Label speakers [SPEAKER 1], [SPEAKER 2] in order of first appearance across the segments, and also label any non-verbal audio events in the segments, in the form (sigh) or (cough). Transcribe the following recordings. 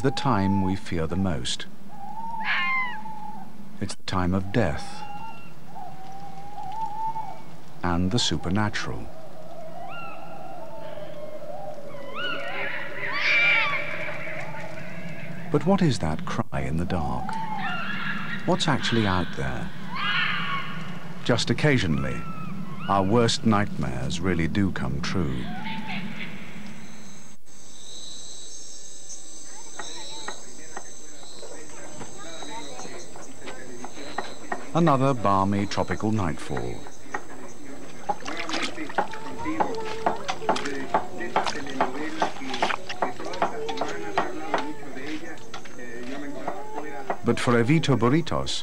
[SPEAKER 1] Is the time we fear the most. It's the time of death and the supernatural. But what is that cry in the dark? What's actually out there? Just occasionally, our worst nightmares really do come true. Another balmy tropical nightfall. But for Evito Burritos,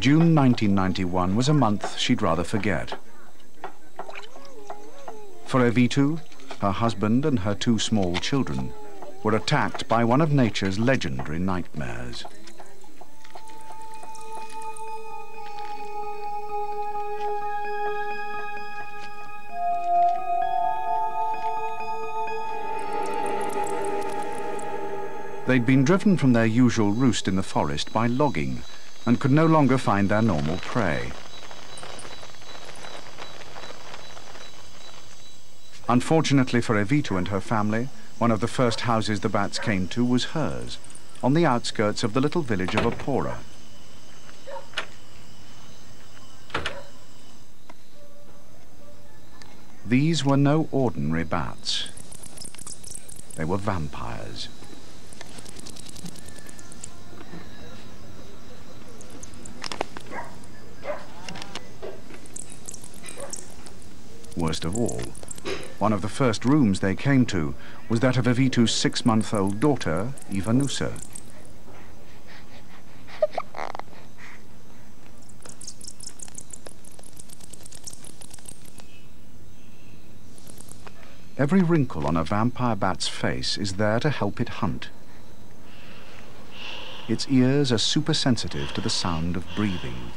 [SPEAKER 1] June 1991 was a month she'd rather forget. For Evitu, her husband and her two small children were attacked by one of nature's legendary nightmares. They'd been driven from their usual roost in the forest by logging and could no longer find their normal prey. Unfortunately for Evitu and her family, one of the first houses the bats came to was hers, on the outskirts of the little village of Apora. These were no ordinary bats. They were vampires. Worst of all, one of the first rooms they came to was that of Evitu's six-month-old daughter, Ivanusa. Every wrinkle on a vampire bat's face is there to help it hunt. Its ears are super sensitive to the sound of breathing.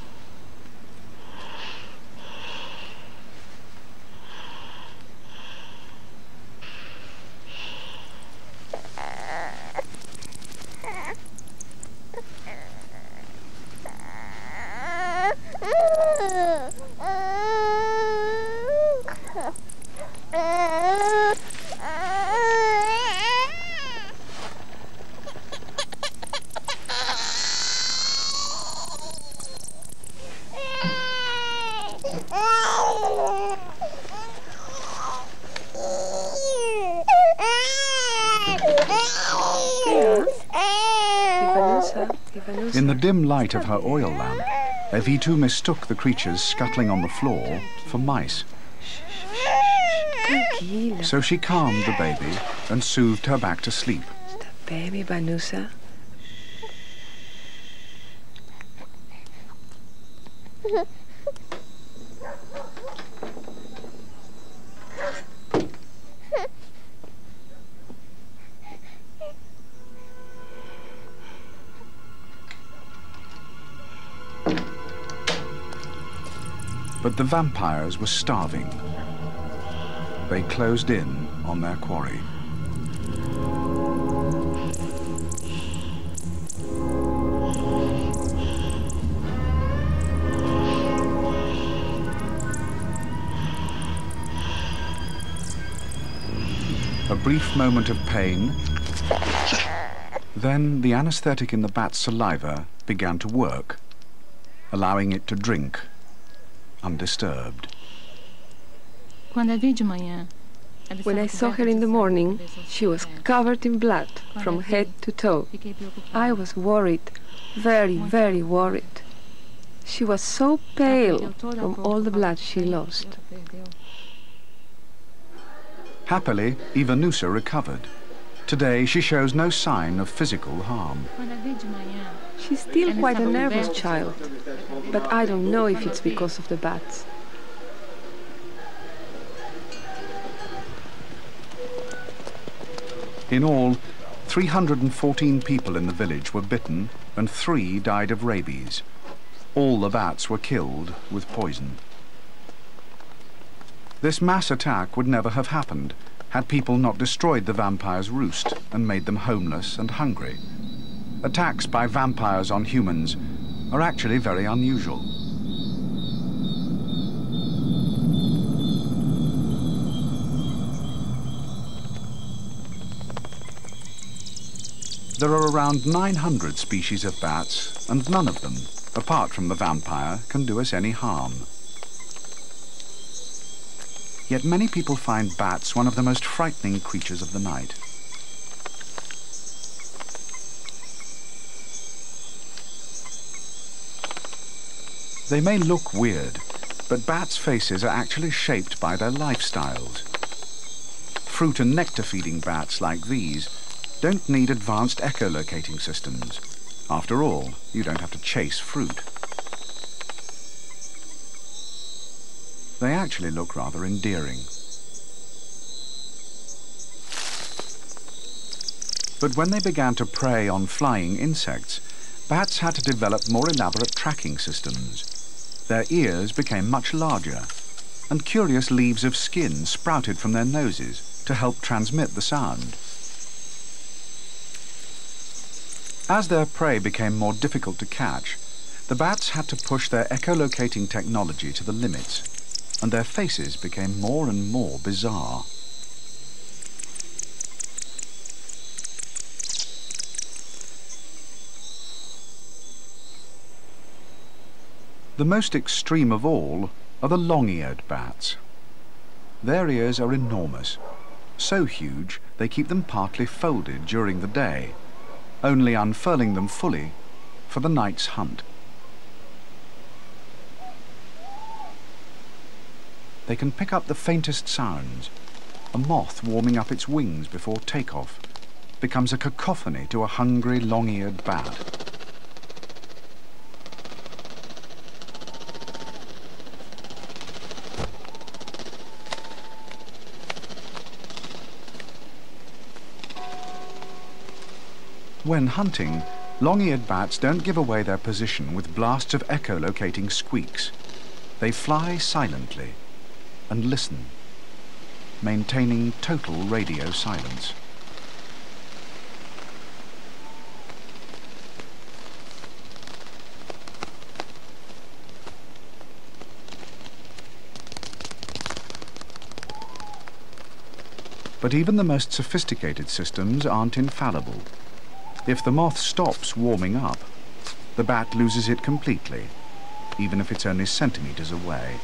[SPEAKER 1] The dim light of her oil lamp, Evitu mistook the creatures scuttling on the floor for mice. So she calmed the baby and soothed her back to sleep.
[SPEAKER 2] baby, Banusa. (laughs)
[SPEAKER 1] But the vampires were starving. They closed in on their quarry. A brief moment of pain, then the anesthetic in the bat's saliva began to work, allowing it to drink undisturbed.
[SPEAKER 2] When I saw her in the morning, she was covered in blood from head to toe. I was worried, very, very worried. She was so pale from all the blood she lost.
[SPEAKER 1] Happily, Ivanusa recovered. Today, she shows no sign of physical harm.
[SPEAKER 2] She's still quite a nervous child, but I don't know if it's because of the bats.
[SPEAKER 1] In all, 314 people in the village were bitten and three died of rabies. All the bats were killed with poison. This mass attack would never have happened had people not destroyed the vampire's roost and made them homeless and hungry. Attacks by vampires on humans are actually very unusual. There are around 900 species of bats, and none of them, apart from the vampire, can do us any harm. Yet many people find bats one of the most frightening creatures of the night. They may look weird, but bats' faces are actually shaped by their lifestyles. Fruit and nectar feeding bats like these don't need advanced echolocating systems. After all, you don't have to chase fruit. They actually look rather endearing. But when they began to prey on flying insects, bats had to develop more elaborate tracking systems. Their ears became much larger, and curious leaves of skin sprouted from their noses to help transmit the sound. As their prey became more difficult to catch, the bats had to push their echolocating technology to the limits, and their faces became more and more bizarre. The most extreme of all are the long-eared bats. Their ears are enormous, so huge they keep them partly folded during the day only unfurling them fully for the night's hunt. They can pick up the faintest sounds. A moth warming up its wings before takeoff becomes a cacophony to a hungry, long-eared bat. When hunting, long-eared bats don't give away their position with blasts of echolocating squeaks. They fly silently and listen, maintaining total radio silence. But even the most sophisticated systems aren't infallible. If the moth stops warming up, the bat loses it completely, even if it's only centimeters away.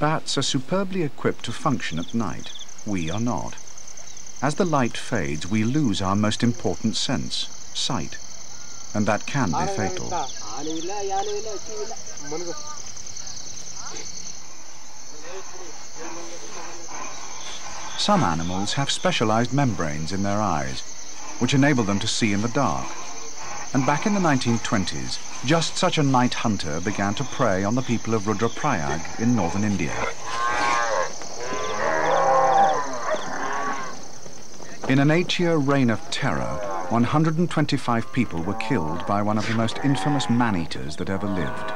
[SPEAKER 1] Bats are superbly equipped to function at night. We are not. As the light fades, we lose our most important sense, sight. And that can be fatal. Some animals have specialized membranes in their eyes, which enable them to see in the dark. And back in the 1920s, just such a night hunter began to prey on the people of Rudraprayag in northern India. In an eight-year reign of terror, 125 people were killed by one of the most infamous man-eaters that ever lived.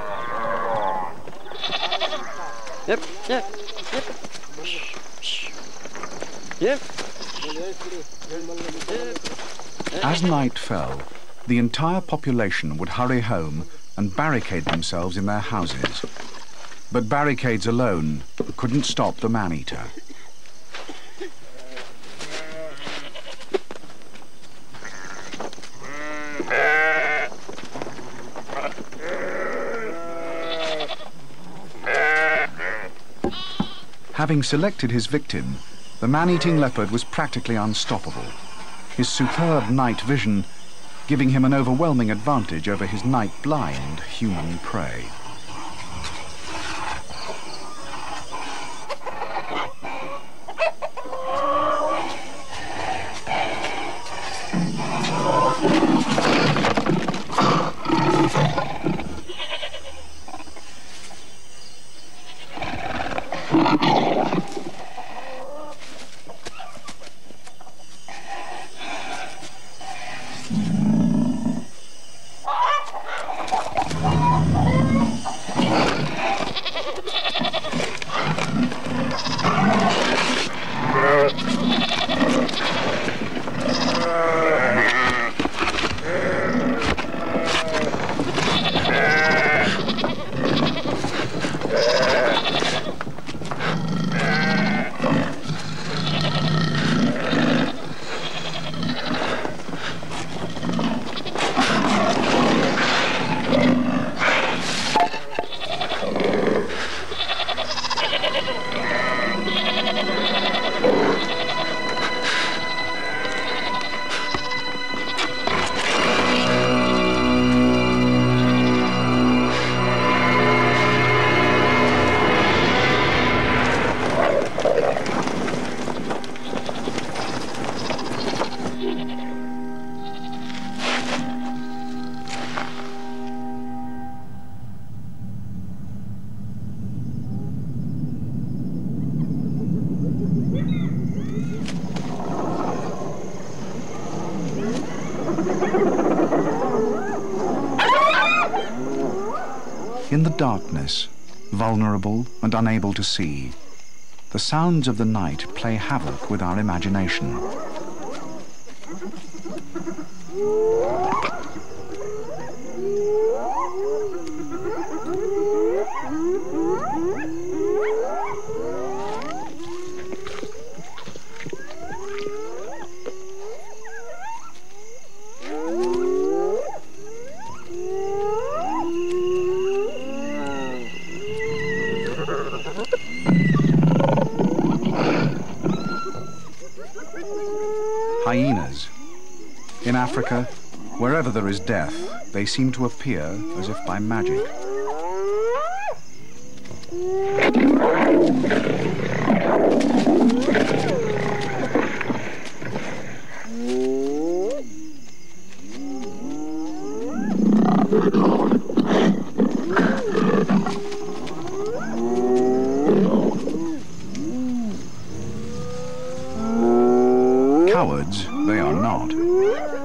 [SPEAKER 1] Yep, yep, yep. Yep. As night fell, the entire population would hurry home and barricade themselves in their houses. But barricades alone couldn't stop the man-eater. Having selected his victim, the man-eating leopard was practically unstoppable. His superb night vision giving him an overwhelming advantage over his night-blind human prey. Vulnerable and unable to see, the sounds of the night play havoc with our imagination. Hyenas. In Africa, wherever there is death, they seem to appear as if by magic. Cowards, they are not.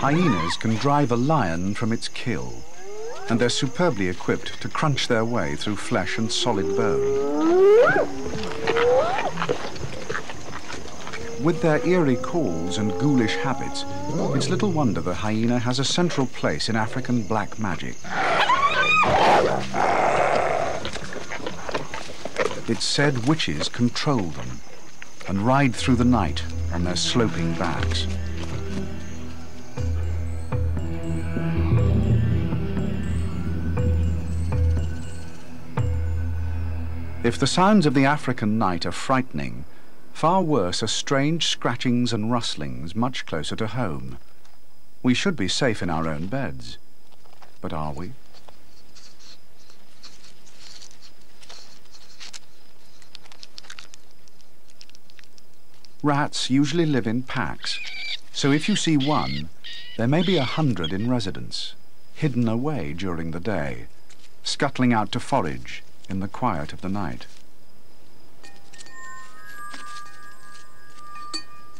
[SPEAKER 1] Hyenas can drive a lion from its kill, and they're superbly equipped to crunch their way through flesh and solid bone. With their eerie calls and ghoulish habits, it's little wonder the hyena has a central place in African black magic. It's said witches control them and ride through the night on their sloping backs. If the sounds of the African night are frightening, far worse are strange scratchings and rustlings much closer to home. We should be safe in our own beds, but are we? Rats usually live in packs, so if you see one, there may be a hundred in residence, hidden away during the day, scuttling out to forage in the quiet of the night.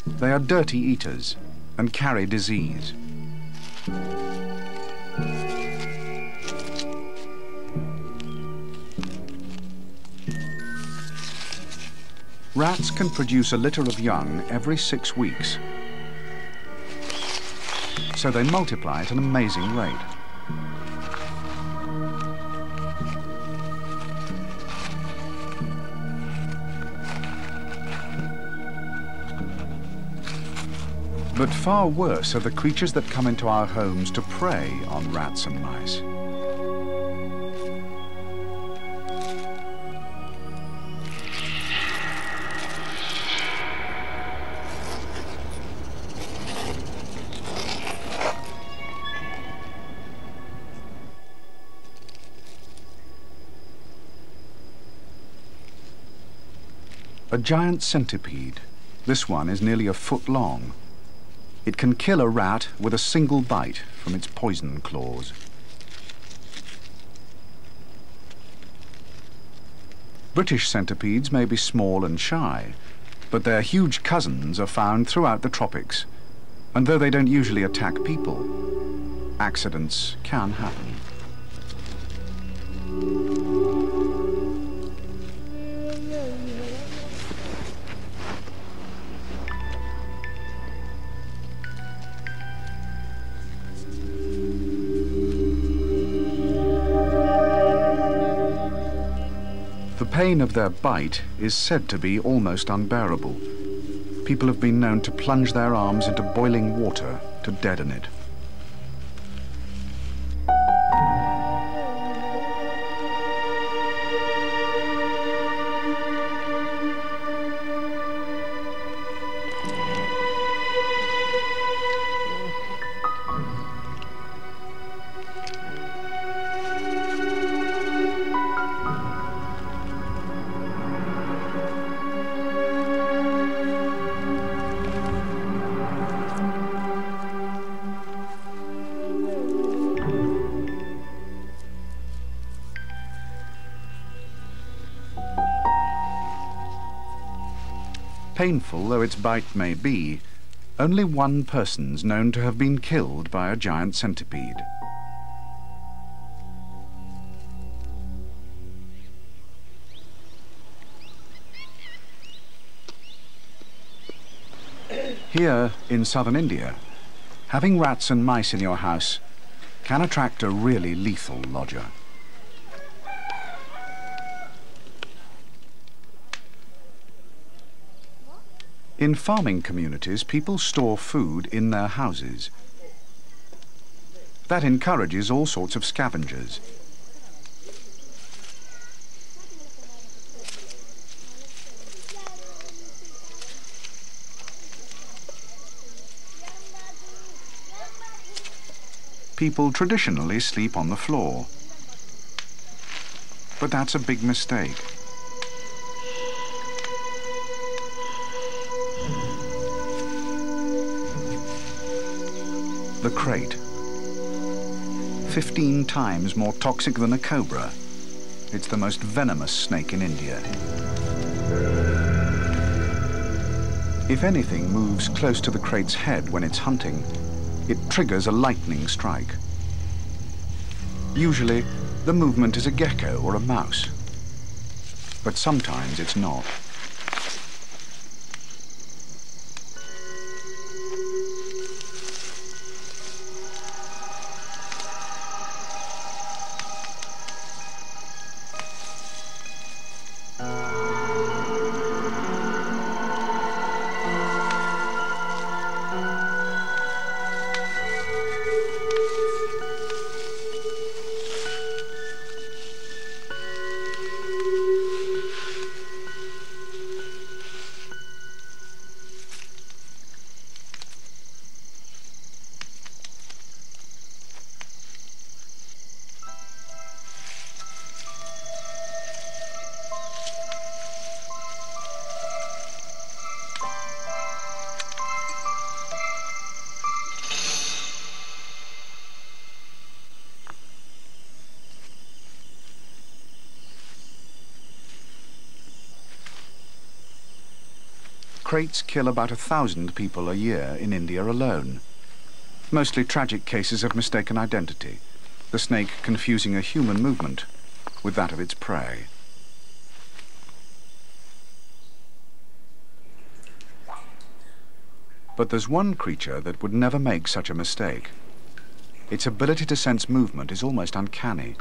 [SPEAKER 1] They are dirty eaters and carry disease. Rats can produce a litter of young every six weeks. So they multiply at an amazing rate. But far worse are the creatures that come into our homes to prey on rats and mice. A giant centipede. This one is nearly a foot long. It can kill a rat with a single bite from its poison claws. British centipedes may be small and shy, but their huge cousins are found throughout the tropics. And though they don't usually attack people, accidents can happen. Pain of their bite is said to be almost unbearable. People have been known to plunge their arms into boiling water to deaden it. Painful though its bite may be, only one person's known to have been killed by a giant centipede. Here in southern India, having rats and mice in your house can attract a really lethal lodger. In farming communities, people store food in their houses. That encourages all sorts of scavengers. People traditionally sleep on the floor. But that's a big mistake. The krait. 15 times more toxic than a cobra. It's the most venomous snake in India. If anything moves close to the krait's head when it's hunting, it triggers a lightning strike. Usually, the movement is a gecko or a mouse. But sometimes it's not. Kraits kill about a thousand people a year in India alone. Mostly tragic cases of mistaken identity, the snake confusing a human movement with that of its prey. But there's one creature that would never make such a mistake. Its ability to sense movement is almost uncanny.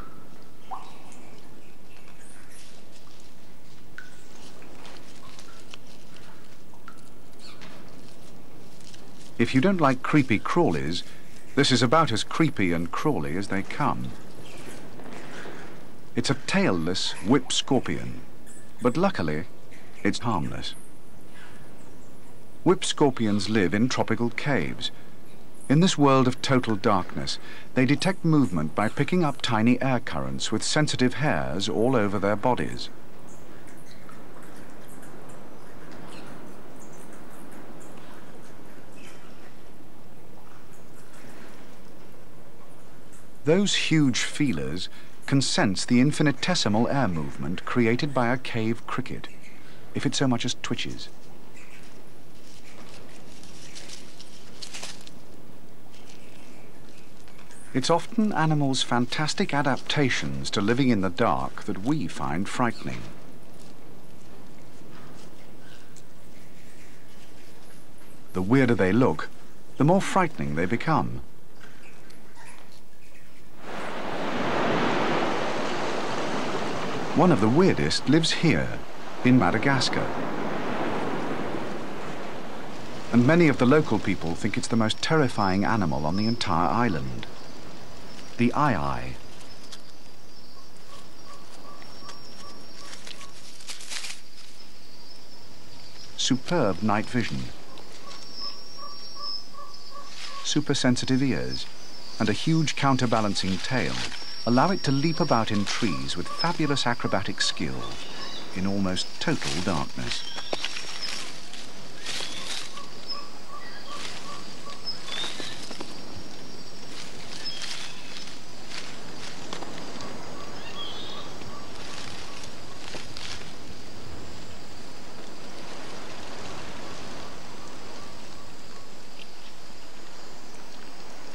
[SPEAKER 1] If you don't like creepy crawlies, this is about as creepy and crawly as they come. It's a tailless whip scorpion, but luckily it's harmless. Whip scorpions live in tropical caves. In this world of total darkness, they detect movement by picking up tiny air currents with sensitive hairs all over their bodies. Those huge feelers can sense the infinitesimal air movement created by a cave cricket, if it so much as twitches. It's often animals' fantastic adaptations to living in the dark that we find frightening. The weirder they look, the more frightening they become. One of the weirdest lives here, in Madagascar. And many of the local people think it's the most terrifying animal on the entire island. The aye-aye. Superb night vision. Super sensitive ears and a huge counterbalancing tail allow it to leap about in trees with fabulous acrobatic skill in almost total darkness.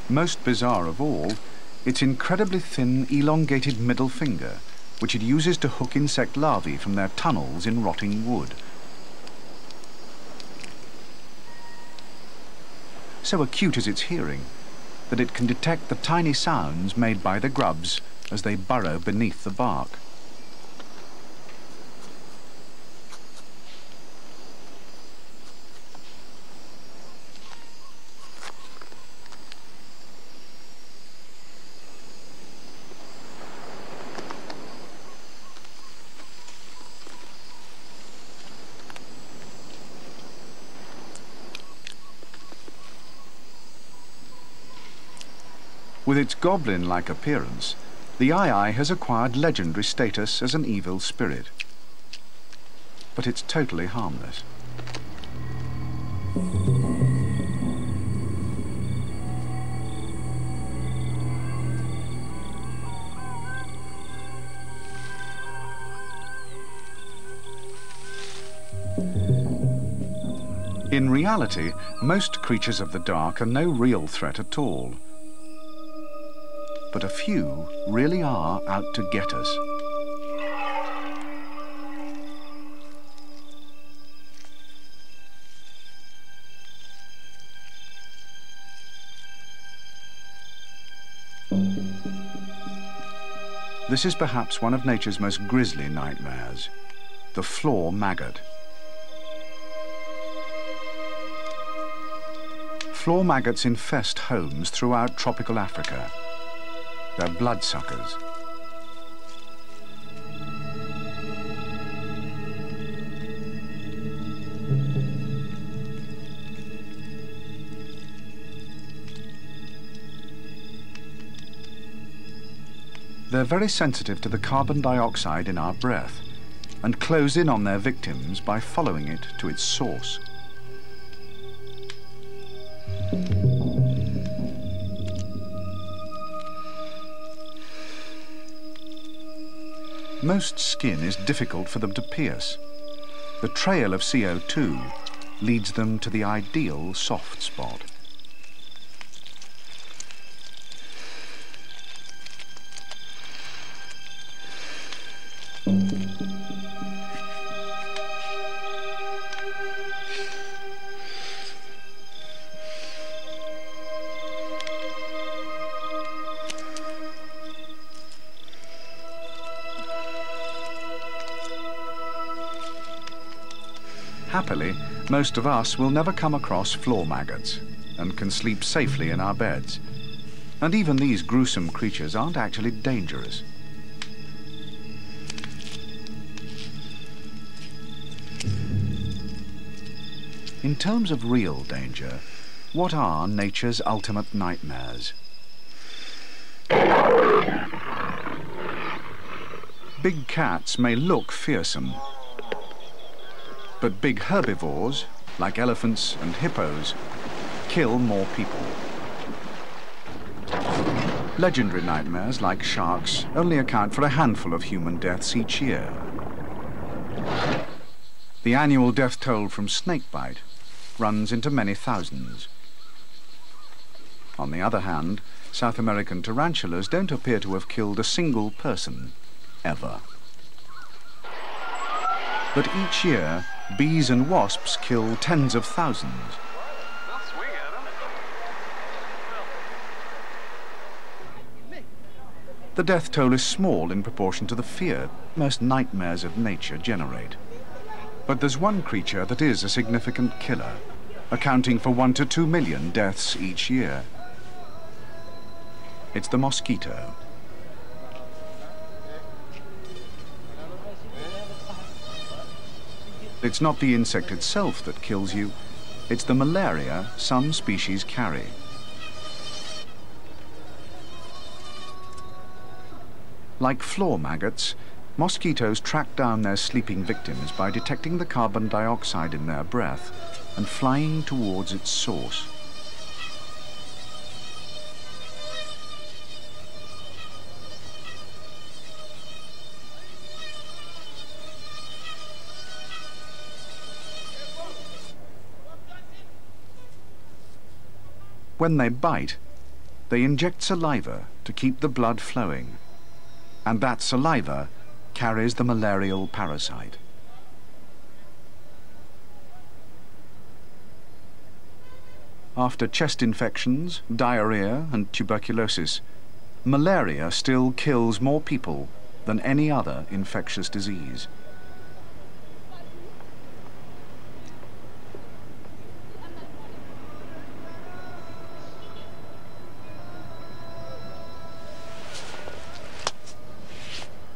[SPEAKER 1] Most bizarre of all its incredibly thin, elongated middle finger, which it uses to hook insect larvae from their tunnels in rotting wood. So acute is its hearing that it can detect the tiny sounds made by the grubs as they burrow beneath the bark. With its goblin-like appearance, the aye-aye has acquired legendary status as an evil spirit. But it's totally harmless. In reality, most creatures of the dark are no real threat at all but a few really are out to get us. This is perhaps one of nature's most grisly nightmares, the floor maggot. Floor maggots infest homes throughout tropical Africa. They're bloodsuckers. They're very sensitive to the carbon dioxide in our breath and close in on their victims by following it to its source. Most skin is difficult for them to pierce. The trail of CO2 leads them to the ideal soft spot. Most of us will never come across floor maggots. and can sleep safely in our beds. And even these gruesome creatures aren't actually dangerous. In terms of real danger, what are nature's ultimate nightmares? Big cats may look fearsome, but big herbivores, like elephants and hippos, kill more people. Legendary nightmares, like sharks, only account for a handful of human deaths each year. The annual death toll from snakebite runs into many thousands. On the other hand, South American tarantulas don't appear to have killed a single person, ever. But each year, bees and wasps kill tens of thousands. The death toll is small in proportion to the fear most nightmares of nature generate. But there's one creature that is a significant killer, accounting for one to two million deaths each year. It's the mosquito. It's not the insect itself that kills you, it's the malaria some species carry. Like floor maggots, mosquitoes track down their sleeping victims by detecting the carbon dioxide in their breath and flying towards its source. When they bite, they inject saliva to keep the blood flowing and that saliva carries the malarial parasite. After chest infections, diarrhea and tuberculosis, malaria still kills more people than any other infectious disease.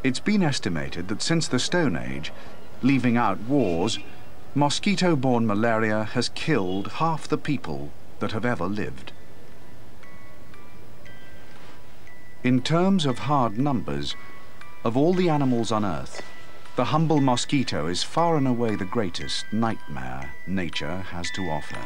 [SPEAKER 1] It's been estimated that since the Stone Age, leaving out wars, mosquito-borne malaria has killed half the people that have ever lived. In terms of hard numbers, of all the animals on Earth, the humble mosquito is far and away the greatest nightmare nature has to offer.